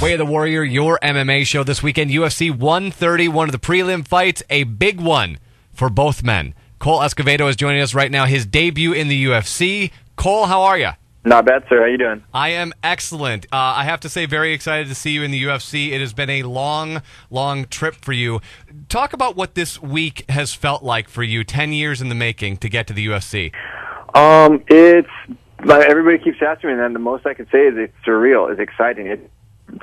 Way of the Warrior, your MMA show this weekend. UFC 130, one of the prelim fights, a big one for both men. Cole Escovedo is joining us right now. His debut in the UFC. Cole, how are you? Not bad, sir. How you doing? I am excellent. Uh, I have to say, very excited to see you in the UFC. It has been a long, long trip for you. Talk about what this week has felt like for you. Ten years in the making to get to the UFC. Um, it's like everybody keeps asking me, and the most I can say is it's surreal. It's exciting. It's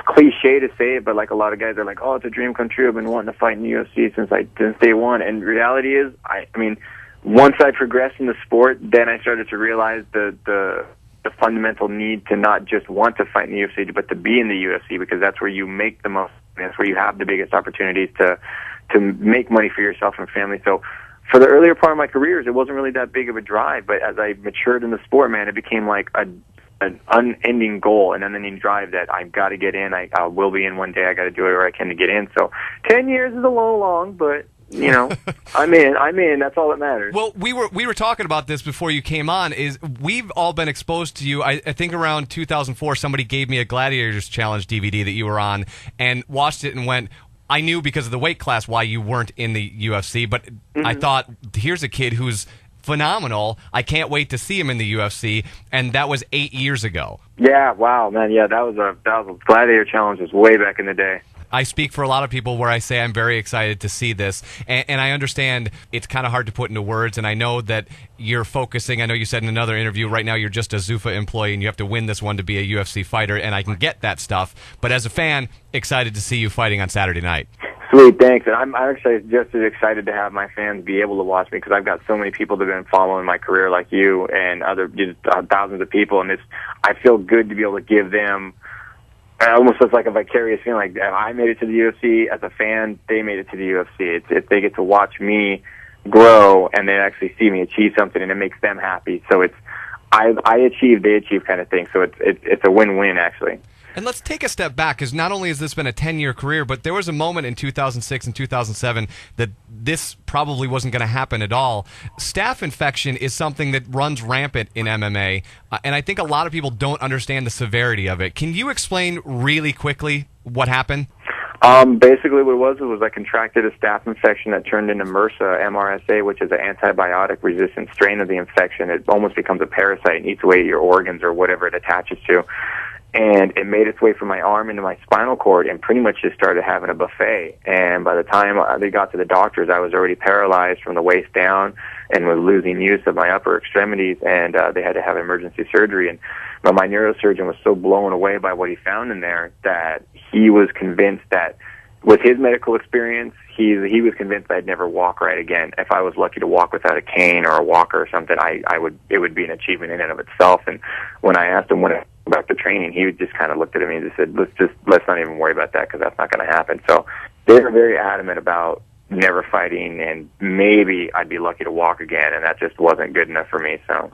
cliche to say it, but like a lot of guys are like, "Oh, it's a dream come true." I've been wanting to fight in the UFC since I since day one. And reality is, I, I mean, once I progressed in the sport, then I started to realize the the the fundamental need to not just want to fight in the UFC, but to be in the UFC because that's where you make the most. That's where you have the biggest opportunities to to make money for yourself and family. So for the earlier part of my careers, it wasn't really that big of a drive. But as I matured in the sport, man, it became like a an unending goal, an unending drive that I've got to get in. I, I will be in one day. I got to do whatever I can to get in. So ten years is a little long, but you know, I'm in. I'm in. That's all that matters. Well, we were we were talking about this before you came on. Is we've all been exposed to you. I, I, think around 2004, somebody gave me a Gladiators Challenge DVD that you were on, and watched it and went. I knew because of the weight class why you weren't in the UFC, but mm-hmm. I thought here's a kid who's phenomenal. I can't wait to see him in the UFC, and that was eight years ago. Yeah, wow, man. Yeah, that was a that was a Gladiator Challenge was way back in the day. I speak for a lot of people where I say I'm very excited to see this, and, and I understand it's kind of hard to put into words. And I know that you're focusing. I know you said in another interview right now you're just a Zuffa employee and you have to win this one to be a UFC fighter. And I can get that stuff, but as a fan, excited to see you fighting on Saturday night. Sweet, thanks. And I'm, I'm actually just as excited to have my fans be able to watch me because I've got so many people that have been following my career, like you and other just, uh, thousands of people, and it's I feel good to be able to give them it almost looks like a vicarious feeling. Like I made it to the UFC as a fan, they made it to the UFC. It's if they get to watch me grow and they actually see me achieve something, and it makes them happy. So it's I I achieve, they achieve kind of thing. So it's it's it's a win win actually. And let's take a step back because not only has this been a 10 year career, but there was a moment in 2006 and 2007 that this probably wasn't going to happen at all. Staph infection is something that runs rampant in MMA, uh, and I think a lot of people don't understand the severity of it. Can you explain really quickly what happened? Um, basically, what it was it was I contracted a staph infection that turned into MRSA, MRSA, which is an antibiotic-resistant strain of the infection. It almost becomes a parasite and eats away at your organs or whatever it attaches to and it made its way from my arm into my spinal cord and pretty much just started having a buffet. And by the time they got to the doctors, I was already paralyzed from the waist down and was losing use of my upper extremities, and uh, they had to have emergency surgery. And but my neurosurgeon was so blown away by what he found in there that he was convinced that with his medical experience, he he was convinced I'd never walk right again. If I was lucky to walk without a cane or a walker or something, I I would it would be an achievement in and of itself. And when I asked him when it training, he would just kind of looked at me and just said, "Let's just let's not even worry about that because that's not going to happen." So they were very adamant about never fighting, and maybe I'd be lucky to walk again, and that just wasn't good enough for me. So.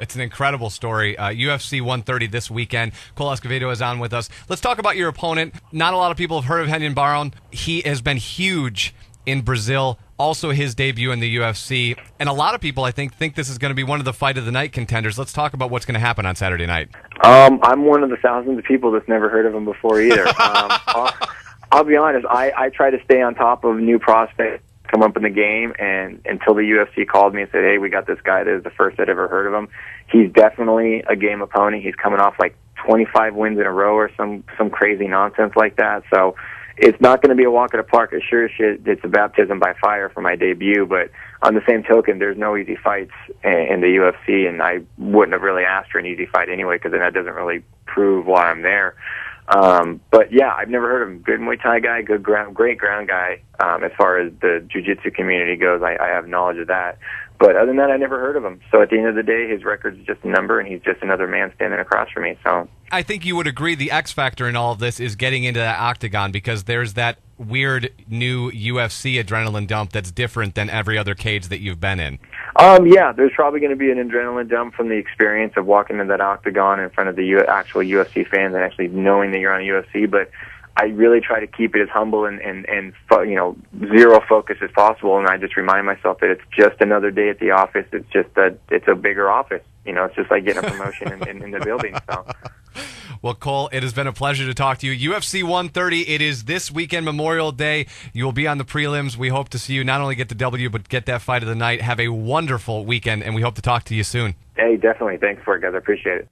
It's an incredible story. Uh, UFC 130 this weekend. Cole Escovedo is on with us. Let's talk about your opponent. Not a lot of people have heard of Renan Barão. He has been huge in Brazil also his debut in the UFC. And a lot of people, I think, think this is going to be one of the fight of the night contenders. Let's talk about what's going to happen on Saturday night. Um, I'm one of the thousands of people that's never heard of him before either. um, I'll, I'll be honest. I, I try to stay on top of new prospects come up in the game and until the UFC called me and said, "Hey, we got this guy that is the first I'd ever heard of him." He's definitely a game opponent. He's coming off like 25 wins in a row or some some crazy nonsense like that. So it's not going to be a walk in the park. As sure as shit, it's a baptism by fire for my debut. But on the same token, there's no easy fights in the UFC, and I wouldn't have really asked for an easy fight anyway, because then that doesn't really prove why I'm there. Um, but yeah, I've never heard of him. Good Muay Thai guy, good ground, great ground guy. Um, as far as the jiu-jitsu community goes, I, I have knowledge of that. But other than that, I never heard of him. So at the end of the day, his record's just a number, and he's just another man standing across from me. So I think you would agree the X factor in all of this is getting into that octagon because there's that weird new UFC adrenaline dump that's different than every other cage that you've been in. Um, yeah, there's probably going to be an adrenaline dump from the experience of walking in that octagon in front of the U- actual UFC fans and actually knowing that you're on UFC. But I really try to keep it as humble and and and you know zero focus as possible, and I just remind myself that it's just another day at the office. It's just that it's a bigger office. You know, it's just like getting a promotion in, in, in the building. So. Well, Cole, it has been a pleasure to talk to you. UFC 130, it is this weekend, Memorial Day. You will be on the prelims. We hope to see you not only get the W, but get that fight of the night. Have a wonderful weekend, and we hope to talk to you soon. Hey, definitely. Thanks for it, guys. I appreciate it.